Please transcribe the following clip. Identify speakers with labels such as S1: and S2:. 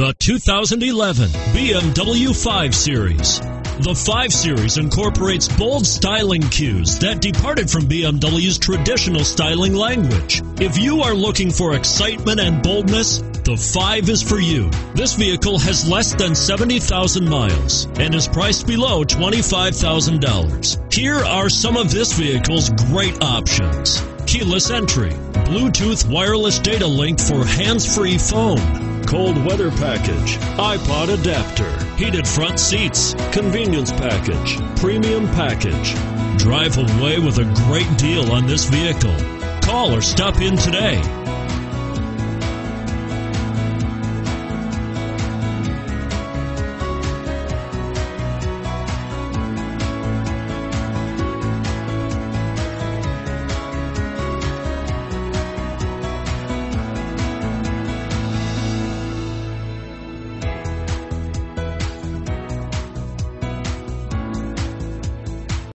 S1: The 2011 BMW 5 Series. The 5 Series incorporates bold styling cues that departed from BMW's traditional styling language. If you are looking for excitement and boldness, the 5 is for you. This vehicle has less than 70,000 miles and is priced below $25,000. Here are some of this vehicle's great options. Keyless entry, Bluetooth wireless data link for hands-free phone, cold weather package, iPod adapter, heated front seats, convenience package, premium package. Drive away with a great deal on this vehicle. Call or stop in today.